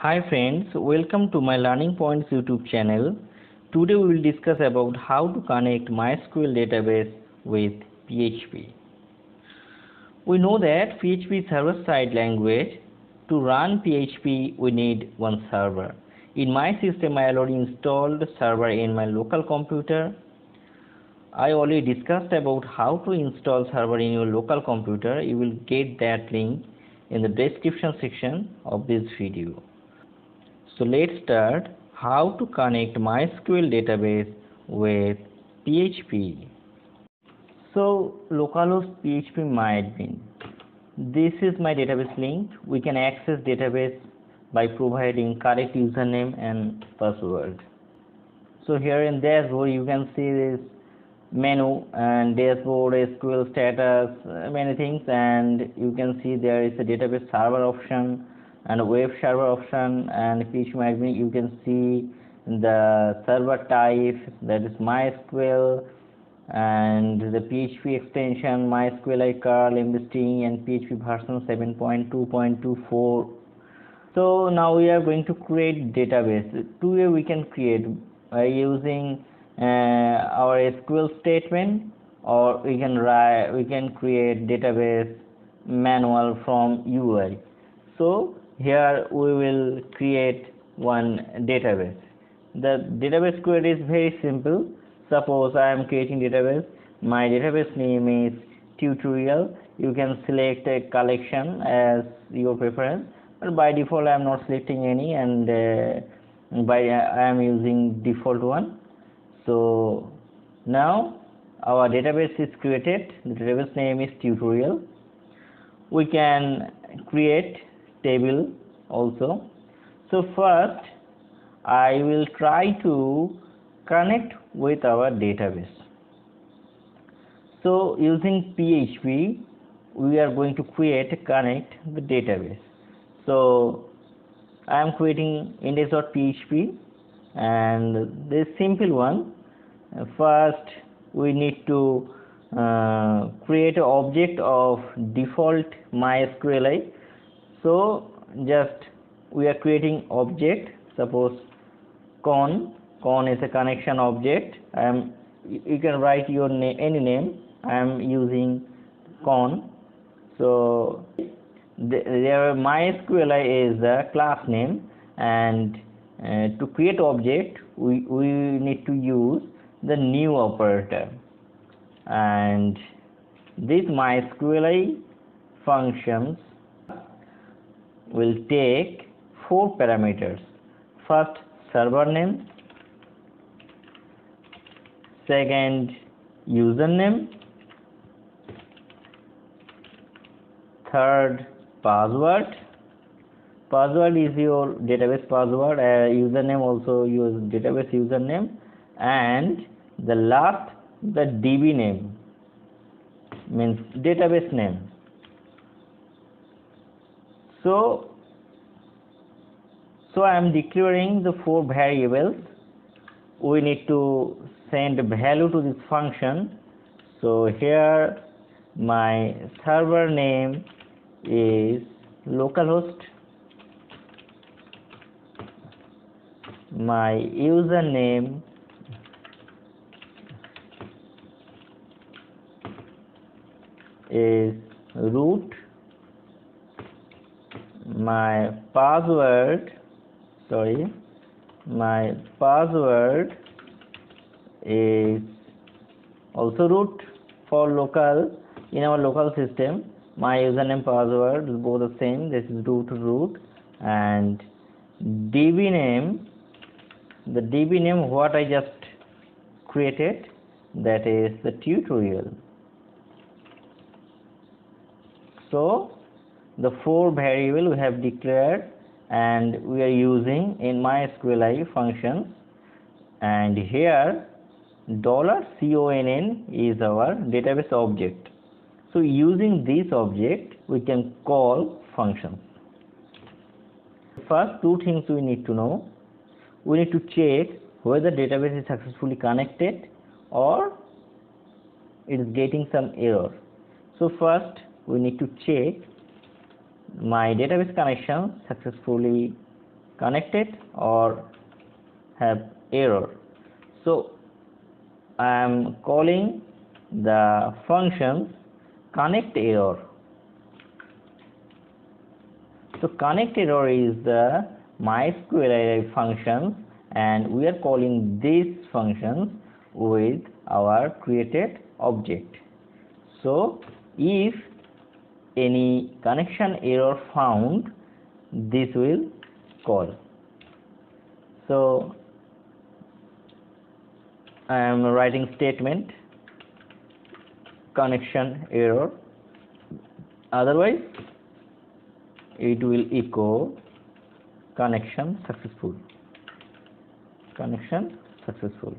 Hi friends, welcome to my Learning Points YouTube channel. Today we will discuss about how to connect MySQL database with PHP. We know that PHP is server-side language. To run PHP we need one server. In my system I already installed server in my local computer. I already discussed about how to install server in your local computer. You will get that link in the description section of this video. So let's start how to connect MySQL database with PHP. So localhost phpMyAdmin. This is my database link. We can access database by providing correct username and password. So here in dashboard you can see this menu and dashboard SQL status many things and you can see there is a database server option and web server option and PHP admin you can see the server type that is MySQL and the PHP extension MySQLi curl MVC and PHP version 7.2.24 so now we are going to create database. Two way we can create by using uh, our SQL statement or we can write we can create database manual from UI so here we will create one database. The database query is very simple. Suppose I am creating database. My database name is tutorial. You can select a collation as your preference but by default I am not selecting any and uh, by I am using default one. So now our database is created. The database name is tutorial. We can create table also. So first I will try to connect with our database. So using PHP we are going to create connect the database. So I am creating index.php and this simple one. First we need to uh, create an object of default MySQLi so just we are creating object. Suppose con con is a connection object. I am you can write your name any name. I am using con. So there mysqli is the class name. And uh, to create object we we need to use the new operator. And this mysqli functions will take four parameters. First server name. Second username. Third password. Password is your database password uh, username also use database username. And the last the db name. Means database name so so I am declaring the four variables. We need to send value to this function. So here my server name is localhost. My username is root my password sorry my password is also root for local. In our local system my username password is both the same. This is root root. And db name the db name what i just created that is the tutorial. So the four variable we have declared and we are using in MySQLi functions. And here dollar $conn is our database object. So using this object we can call functions. First two things we need to know. We need to check whether database is successfully connected or it is getting some error. So first we need to check my database connection successfully connected or have error. So I am calling the function connect error. So connect error is the MySQL function and we are calling these functions with our created object. So if any connection error found this will call. So I am writing statement connection error. Otherwise it will echo connection successful. Connection successful.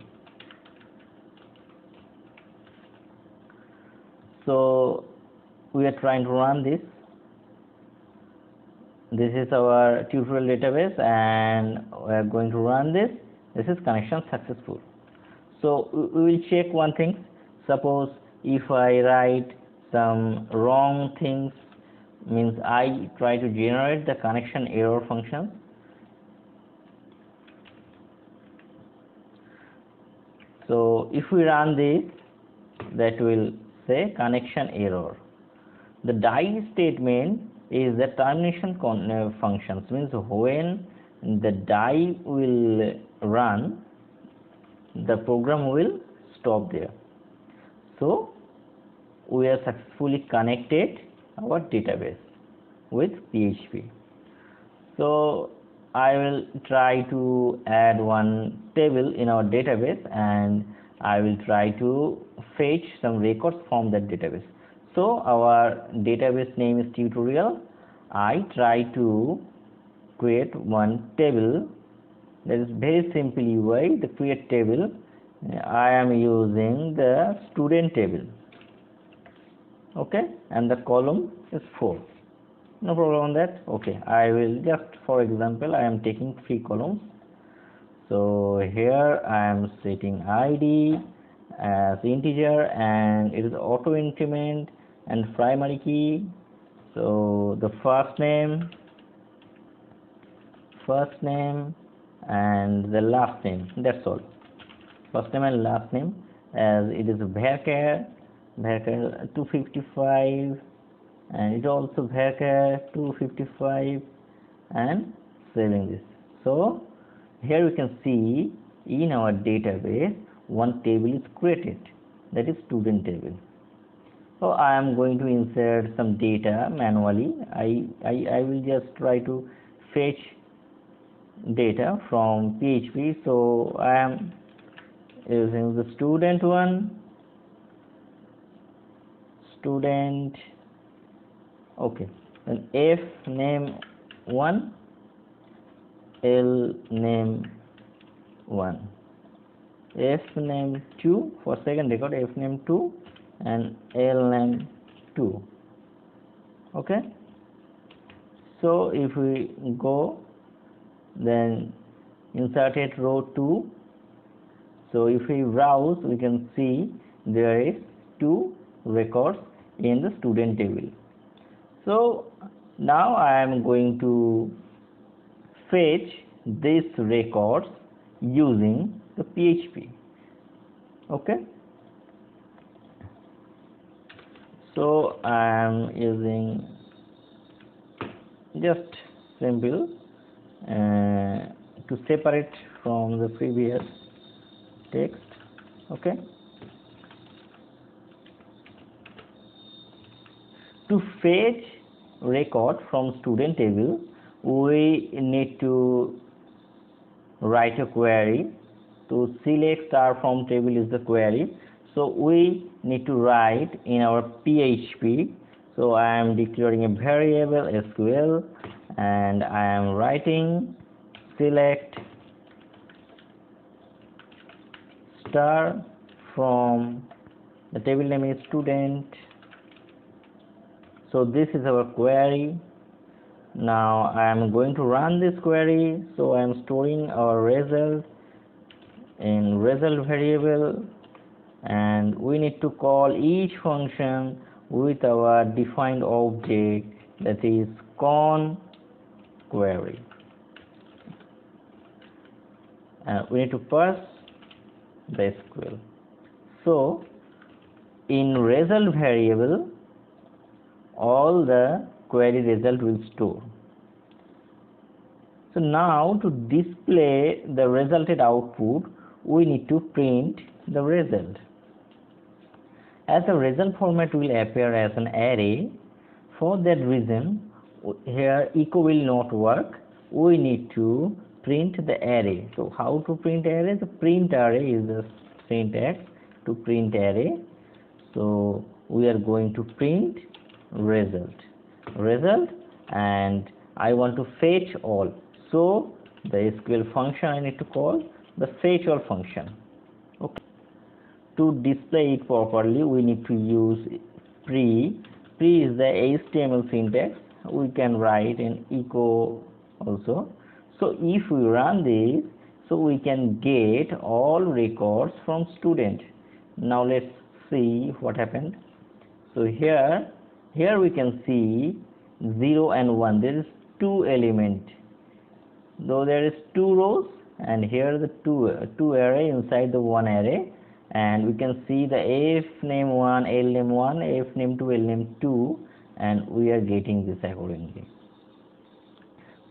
So we are trying to run this. This is our tutorial database and we are going to run this. This is connection successful. So we will check one thing. Suppose if I write some wrong things means I try to generate the connection error function. So if we run this that will say connection error the die statement is the termination uh, functions. Means when the die will run the program will stop there. So we are successfully connected our database with PHP so I will try to add one table in our database and I will try to fetch some records from that database so our database name is tutorial. I try to create one table that is very simply way the create table. I am using the student table. Okay and the column is 4 no problem on that. Okay I will just for example I am taking three columns. So here I am setting ID as integer and it is auto increment and primary key. So the first name first name and the last name. That's all. First name and last name. As it is varchar varchar 255 and it also varchar 255 and saving this. So here we can see in our database one table is created. That is student table so I am going to insert some data manually. I, I, I will just try to fetch data from PHP so I am using the student one student okay. Then f name 1 l name 1 f name 2 for second record f name 2 and l name 2 okay? So if we go then inserted row 2 so if we browse we can see there is two records in the student table. So now I am going to fetch these records using the PHP okay so I am using just simple uh, to separate from the previous text okay? To fetch record from student table we need to write a query. To select star from table is the query so we need to write in our php so i am declaring a variable sql and I am writing select star from the table name is student. So this is our query. Now I am going to run this query. So I am storing our result in result variable and we need to call each function with our defined object that is con query and uh, we need to pass the SQL. So in result variable all the query result will store. So now to display the resulted output we need to print the result. As the result format will appear as an array for that reason here echo will not work. We need to print the array. So how to print array? The print array is the syntax to print array. So we are going to print result. Result and I want to fetch all. So the SQL function I need to call the fetch all function to display it properly we need to use pre pre is the HTML syntax. We can write an echo also. So if we run this so we can get all records from student. Now let's see what happened. So here here we can see 0 and 1 there is two element. Though there is two rows and here the two two array inside the one array and we can see the f name 1 l name 1 f name 2 l name 2 and we are getting this accordingly.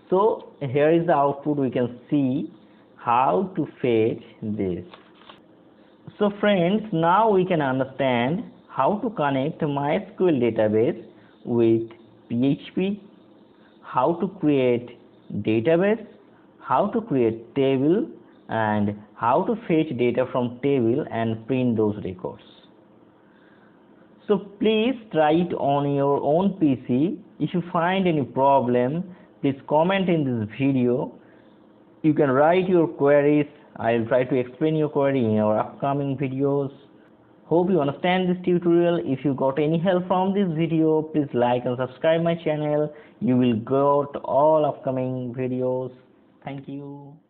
So here is the output. We can see how to fetch this. So friends now we can understand how to connect MySQL database with PHP how to create database how to create table and how to fetch data from table and print those records. So please try it on your own PC if you find any problem please comment in this video. You can write your queries. I'll try to explain your query in our upcoming videos. Hope you understand this tutorial. If you got any help from this video please like and subscribe my channel. You will get all upcoming videos. Thank you